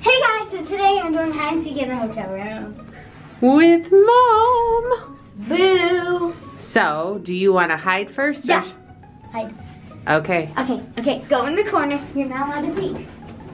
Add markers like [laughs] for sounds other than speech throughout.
Hey guys, so today I'm doing hide and seek in the hotel room. With mom. Boo! So, do you want to hide first? or- Yeah. Hide. Okay. Okay, okay, go in the corner. You're not allowed to peek.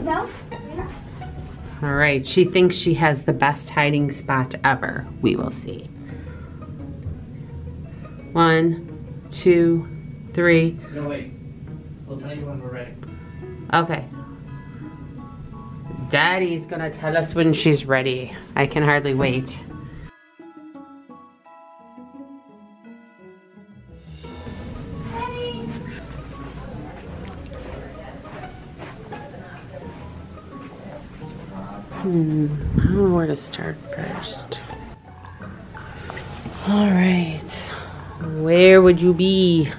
No? All right. She thinks she has the best hiding spot ever. We will see. One, two, three. No, wait. We'll tell you when we're ready. Okay. Daddy's gonna tell us when she's ready. I can hardly wait. Hmm, I don't know where to start first. All right. Where would you be?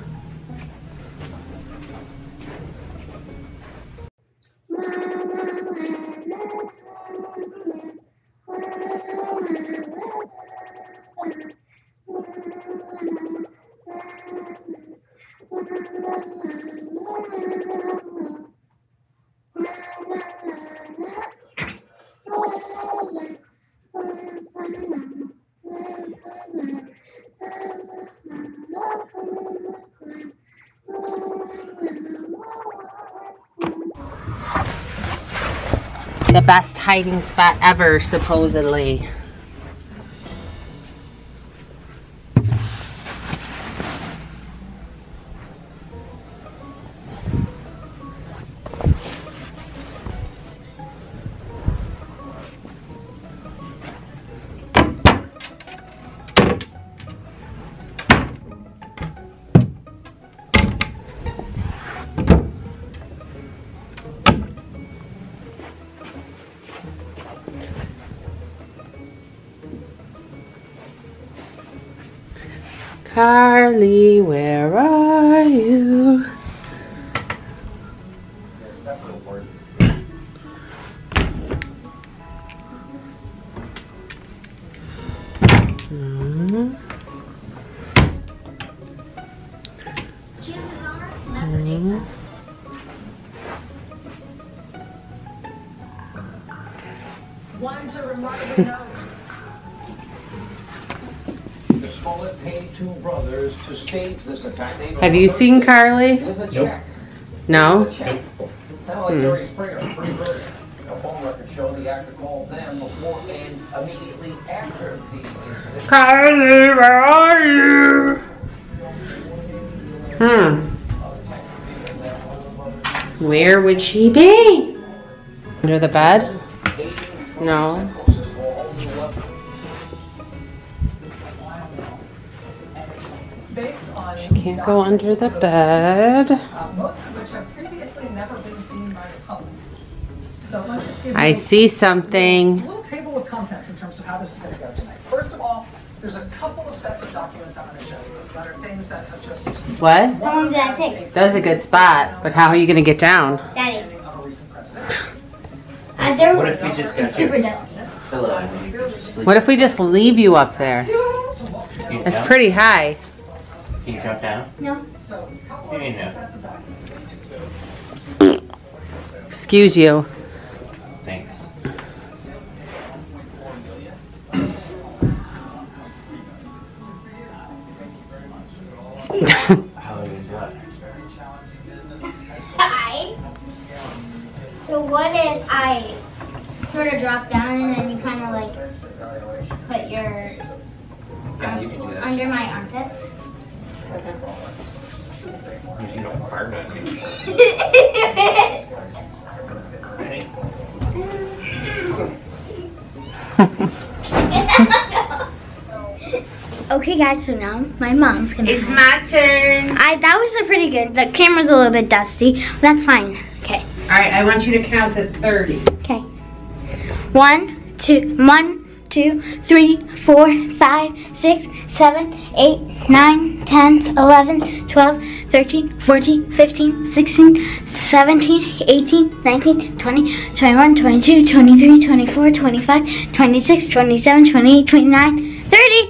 The best hiding spot ever, supposedly. Carlie, where are you? One to remarkably two brothers to stage this attack. They Have you seen Carlie? With a check. No? With a check. Kind of like Jerry Springer, pretty brilliant. A phone record showed the actor called them before and immediately after the incident. Carlie, where are you? Hmm. Where would she be? Under the bed? No. Based on Can't go under the bed. uh, most of which have previously never been seen by the public. So let's just give I you see a something. little table of contents in terms of how this is going to go tonight. First of all, there's a couple of sets of documents I'm going to show you that are things that have just What? How long did that take? That was a good spot, but how are you gonna get down? Daddy. of a recent president. Uh, there, What if we just got super dusty. Hello, and you can just sleep. What if we just leave you up there? Can you It's pretty high. Can you drop down? No. So a couple Yeah, you know. of sets of documents. Excuse you. Thanks. How is what? I. So what if I sort of drop down and then you kind of like put your Yeah, you can do arms that. under my armpits? You don't on me. Okay, guys. So now my mom's gonna. It's my turn. I that was a pretty good. The camera's a little bit dusty. That's fine. Okay. All right, I want you to count to 30. Okay. One, two, one, two, three, four, five, six, seven, eight, nine, ten, eleven, twelve, thirteen, fourteen, fifteen, sixteen, seventeen, eighteen, nineteen, twenty, twenty-one, twenty-two, twenty-three, twenty-four, twenty-five, twenty-six, twenty-seven, twenty-eight, twenty-nine, thirty.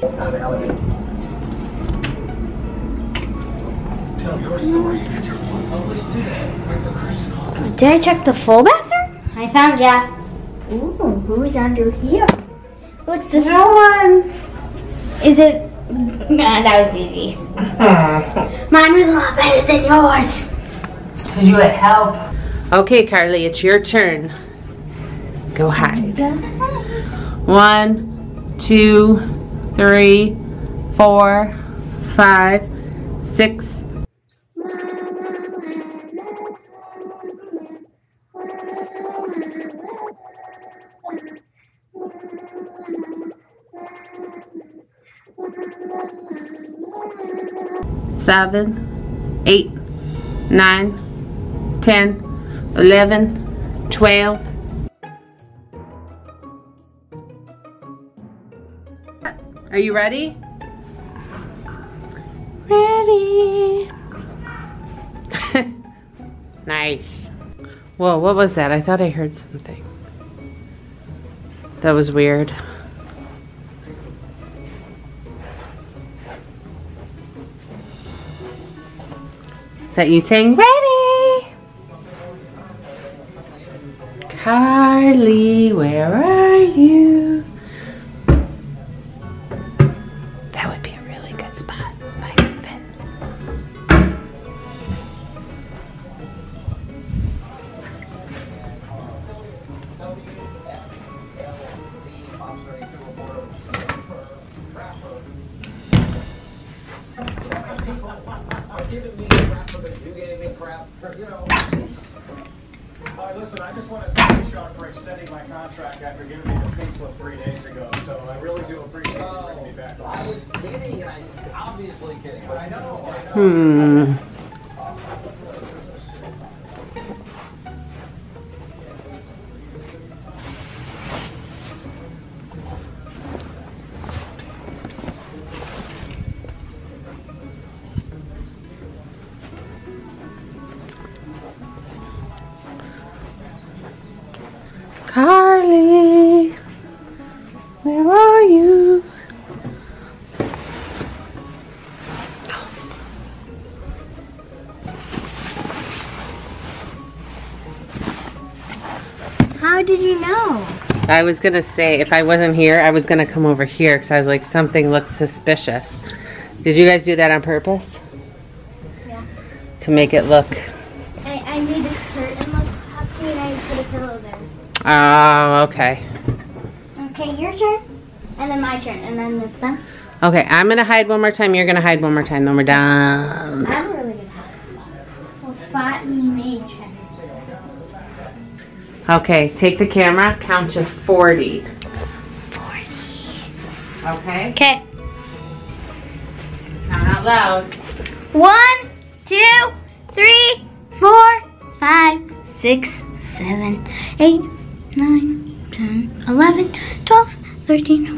Tell your story at your own published today. Did I check the full bathroom? I found ya. Ooh, who's under here? What's this? No one. Is it? [laughs] Nah, that was easy. [laughs] Mine was a lot better than yours. Cause you had help. Okay, Carlie, it's your turn. Go hide. One, two, three, four, five, six. Seven, eight, nine, ten, eleven, twelve. Are you ready? Ready. [laughs] nice. Whoa, what was that? I thought I heard something. That was weird. Is that you saying ready? Carlie, where are you? Are giving me crap because you gave me crap for, you know, jeez. All right, listen, I just want to thank you, Sean, for extending my contract after giving me the pink slip three days ago. So I really do appreciate you bringing me back I on. was kidding, and I obviously kidding. But I know, I know. Hmm. How did you know? I was gonna say if I wasn't here, I was gonna come over here because I was like something looks suspicious. Did you guys do that on purpose? Yeah. To make it look. I, I made a curtain look puffy and I put a pillow there. Oh, okay. Okay, your turn, and then my turn, and then it's done. Okay, I'm gonna hide one more time. You're gonna hide one more time. Then we're done. I'm really good at spot. Well, spot check. Okay, take the camera. Count to 40. 40. Okay. Okay. Count out loud. One, two, three, four, five, six, seven, eight, nine, ten, eleven, twelve, thirteen,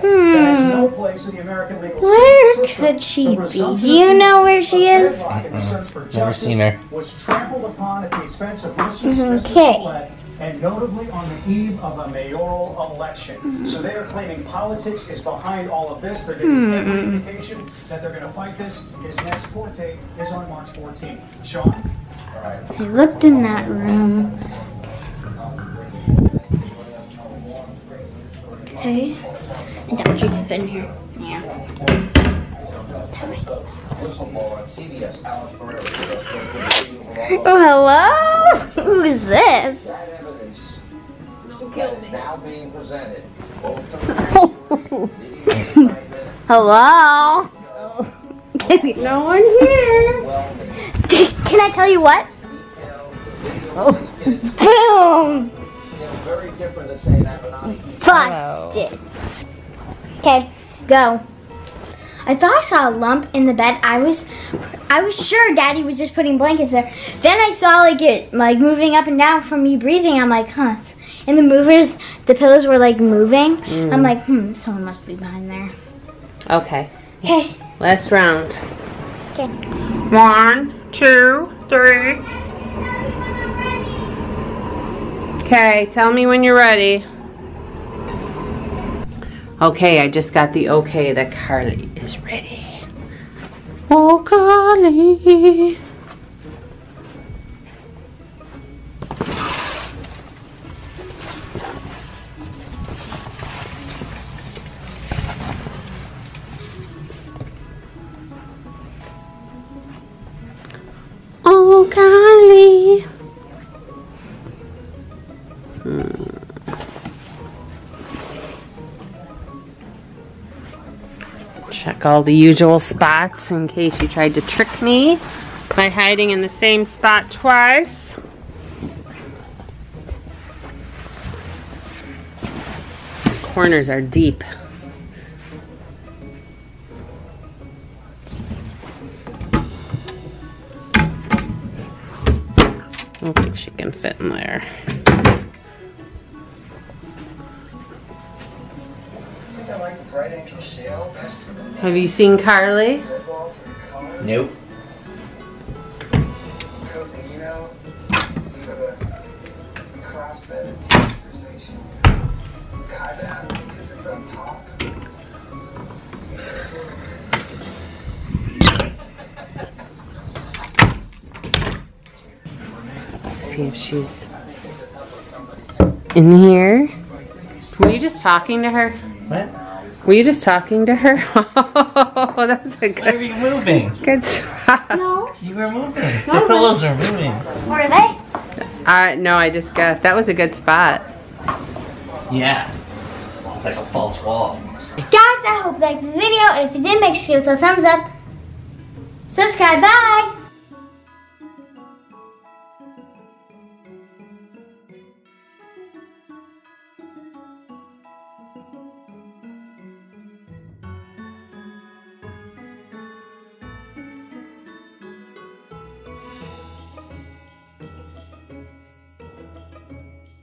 Hmm. no place in the American legal Where system. could she be? Do you know where she is? Deadlock in the search for Never seen her. Was trampled upon at the expense of Mr. Mhm, okay. And notably on the eve of a mayoral election. Mm-hmm. So they are claiming politics is behind all of this. They're giving Mm-hmm. indication that they're going to fight this. His next court date is on March 14th. Sean? I looked in that room. Okay. And that what you did in here. Yeah. Whistleblower at CBS, Alex Pereira, told us that the video of all Oh, hello? Who's this? that evidence that is now being presented, both to the grand jury, the indictment, Hello? [laughs] No one here. Can I tell you what? detail, the video of these kids, Boom! you know, very different than saying Avenatti. He's Busted. Okay, go. I thought I saw a lump in the bed. I was I was sure Daddy was just putting blankets there. Then I saw like it like moving up and down from me breathing. I'm like, huh. And the movers, the pillows were like moving. I'm like, hmm, someone must be behind there. Okay. Okay. Last round. Okay. One, two, three. Okay, tell me when you're ready. Okay, I just got the okay that Carlie is ready. Oh, Carlie. Check all the usual spots in case you tried to trick me by hiding in the same spot twice. These corners are deep. I don't think she can fit in there. Have you seen Carlie? red ball for the color. Nope. Coconino for the cross-bedded texturization. Kaibab because it's on top. Let's see if she's in here. Were you just talking to her? What? Were you just talking to her? [laughs] Oh, that's a Why are good, you moving? good spot. No. You were moving. The pillows are moving. Were they? Uh, no, I just got, that was a good spot. Yeah. It's like a false wall. Guys, I hope you liked this video. If you did, make sure to give us a thumbs up. Subscribe. Bye.